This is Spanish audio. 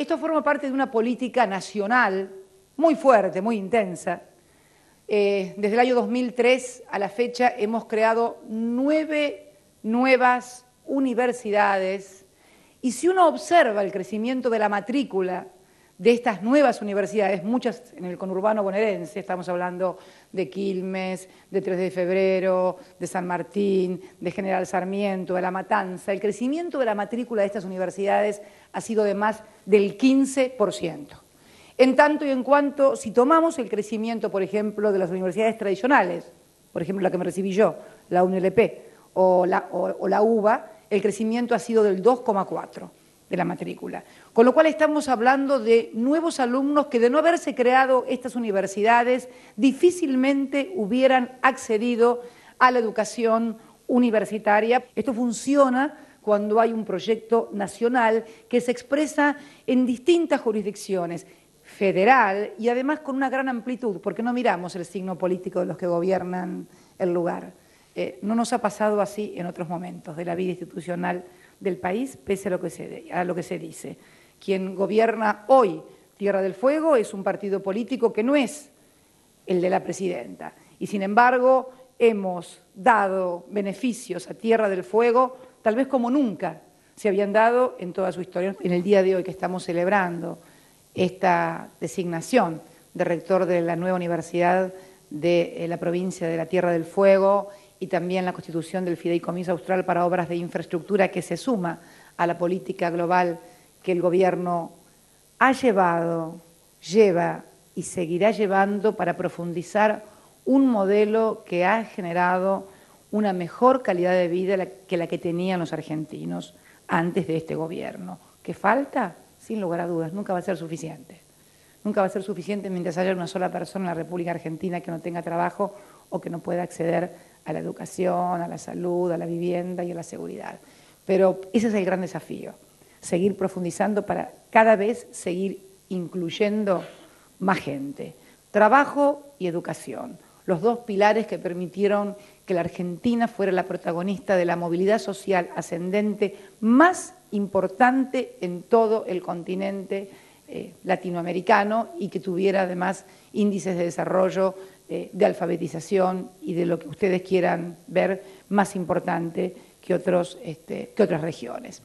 Esto forma parte de una política nacional muy fuerte, muy intensa. Eh, desde el año 2003 a la fecha hemos creado nueve nuevas universidades y si uno observa el crecimiento de la matrícula de estas nuevas universidades, muchas en el conurbano bonaerense, estamos hablando de Quilmes, de 3 de Febrero, de San Martín, de General Sarmiento, de La Matanza, el crecimiento de la matrícula de estas universidades ha sido de más del 15%. En tanto y en cuanto, si tomamos el crecimiento, por ejemplo, de las universidades tradicionales, por ejemplo, la que me recibí yo, la UNLP o la, o la UBA, el crecimiento ha sido del 2,4% de la matrícula. Con lo cual estamos hablando de nuevos alumnos que de no haberse creado estas universidades difícilmente hubieran accedido a la educación universitaria. Esto funciona cuando hay un proyecto nacional que se expresa en distintas jurisdicciones, federal y además con una gran amplitud, porque no miramos el signo político de los que gobiernan el lugar. Eh, no nos ha pasado así en otros momentos de la vida institucional del país, pese a lo que se, a lo que se dice. Quien gobierna hoy Tierra del Fuego es un partido político que no es el de la presidenta. Y sin embargo, hemos dado beneficios a Tierra del Fuego, tal vez como nunca se habían dado en toda su historia. En el día de hoy que estamos celebrando esta designación de rector de la nueva universidad de eh, la provincia de la Tierra del Fuego y también la constitución del Fideicomiso Austral para obras de infraestructura que se suma a la política global que el Gobierno ha llevado, lleva y seguirá llevando para profundizar un modelo que ha generado una mejor calidad de vida que la que tenían los argentinos antes de este Gobierno. ¿Qué falta? Sin lugar a dudas, nunca va a ser suficiente. Nunca va a ser suficiente mientras haya una sola persona en la República Argentina que no tenga trabajo o que no pueda acceder a la educación, a la salud, a la vivienda y a la seguridad. Pero ese es el gran desafío, seguir profundizando para cada vez seguir incluyendo más gente. Trabajo y educación, los dos pilares que permitieron que la Argentina fuera la protagonista de la movilidad social ascendente más importante en todo el continente eh, latinoamericano y que tuviera además índices de desarrollo eh, de alfabetización y de lo que ustedes quieran ver más importante que, otros, este, que otras regiones.